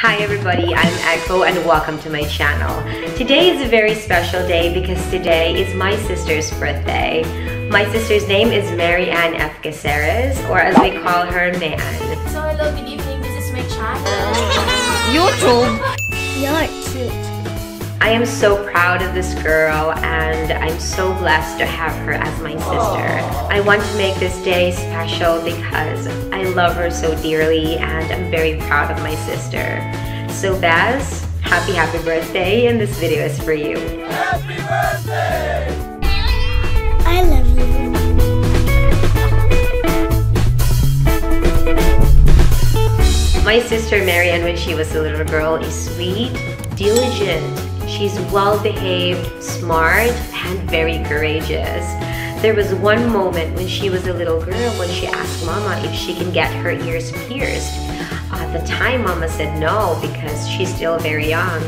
Hi everybody, I'm Echo and welcome to my channel. Today is a very special day because today is my sister's birthday. My sister's name is Mary Ann F. Caceres, or as we call her, Man. So hello, good evening. This is my channel. YouTube. You're cute. I am so proud of this girl and I'm so blessed to have her as my sister. I want to make this day special because I love her so dearly and I'm very proud of my sister. So Bes, happy happy birthday and this video is for you. Happy birthday! I love you. My sister Mary Ann when she was a little girl is sweet, diligent, She's well behaved, smart, and very courageous. There was one moment when she was a little girl when she asked Mama if she can get her ears pierced. At the time, Mama said no because she's still very young.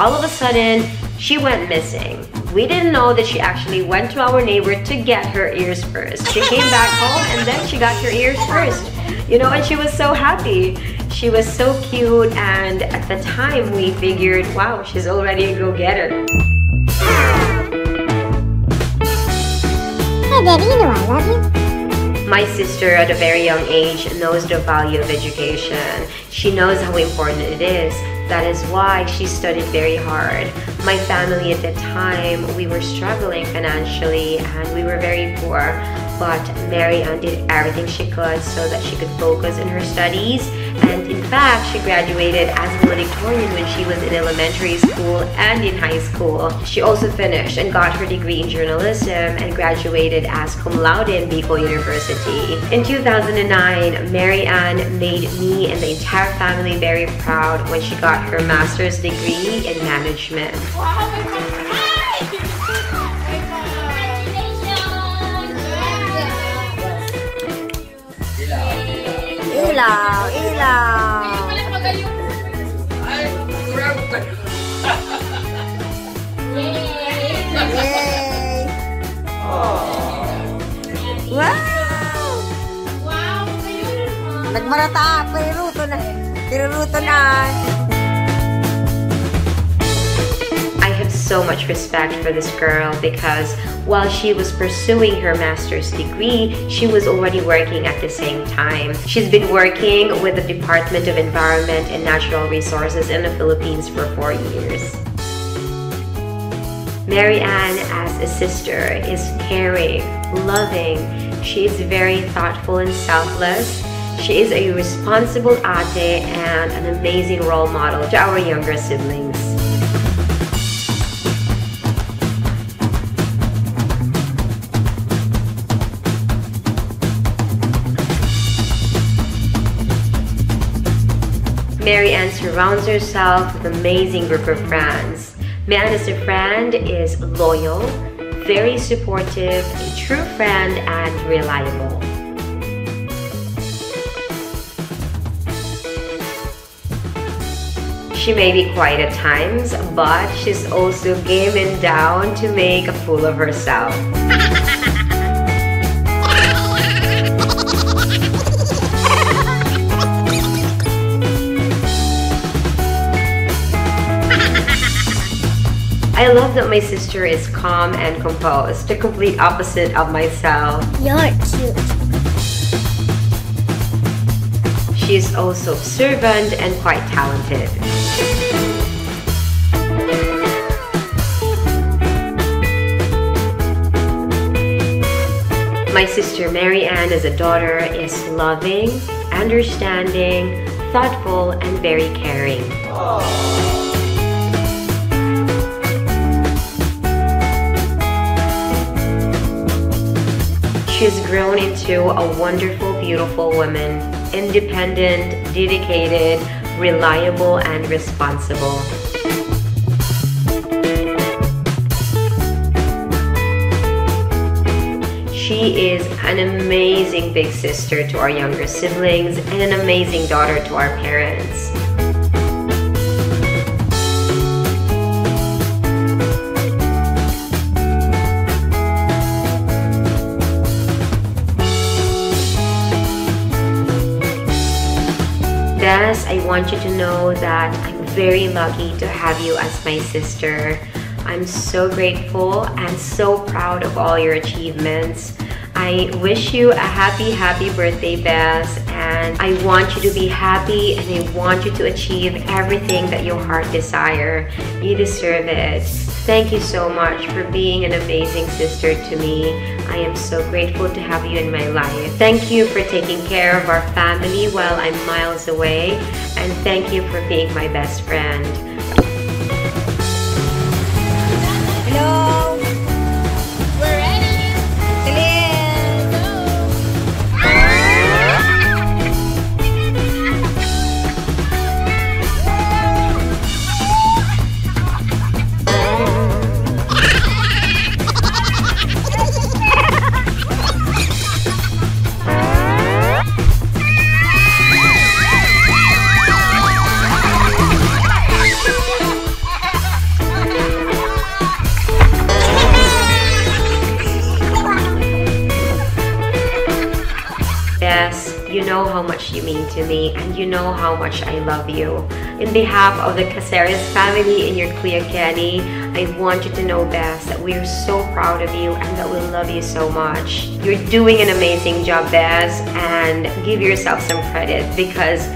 All of a sudden, she went missing. We didn't know that she actually went to our neighbor to get her ears first. She came back home and then she got her ears first. You know, and she was so happy. She was so cute and at the time we figured, wow, she's already a go-getter. Hey Daddy, you know I love you. My sister at a very young age knows the value of education. She knows how important it is. That is why she studied very hard. My family at the time, we were struggling financially and we were very poor. But Mary Ann did everything she could so that she could focus in her studies and in fact, she graduated as a valedictorian when she was in elementary school and in high school. She also finished and got her degree in journalism and graduated as cum laude in Bicol University. In 2009, Mary Ann made me and the entire family very proud when she got her master's degree in management. Ilaw, ilaw. Nagmarata, piruto na. Piruto na. so much respect for this girl because while she was pursuing her master's degree, she was already working at the same time. She's been working with the Department of Environment and Natural Resources in the Philippines for four years. Mary Ann, as a sister, is caring, loving. She is very thoughtful and selfless. She is a responsible ate and an amazing role model to our younger siblings. Mary Ann surrounds herself with an amazing group of friends. Ann as a friend is loyal, very supportive, a true friend, and reliable. She may be quiet at times, but she's also game and down to make a fool of herself. I love that my sister is calm and composed, the complete opposite of myself. You're cute. She is also observant and quite talented. My sister Mary Ann as a daughter is loving, understanding, thoughtful, and very caring. She's grown into a wonderful, beautiful woman, independent, dedicated, reliable, and responsible. She is an amazing big sister to our younger siblings and an amazing daughter to our parents. Want you to know that I'm very lucky to have you as my sister. I'm so grateful and so proud of all your achievements. I wish you a happy, happy birthday, Bes, and I want you to be happy and I want you to achieve everything that your heart desire. You deserve it. Thank you so much for being an amazing sister to me. I am so grateful to have you in my life. Thank you for taking care of our family while I'm miles away, and thank you for being my best friend. You know how much you mean to me, and you know how much I love you. In behalf of the Caceres family in your Clea Kennie, I want you to know, Bes, that we are so proud of you and that we love you so much. You're doing an amazing job, Bes, and give yourself some credit because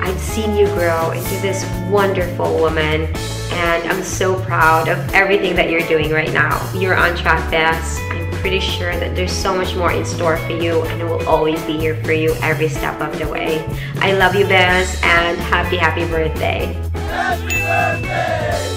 I've seen you grow into this wonderful woman, and I'm so proud of everything that you're doing right now. You're on track, Bes. Pretty sure that there's so much more in store for you, and it will always be here for you every step of the way. I love you, Bes, and happy, happy birthday. Happy birthday.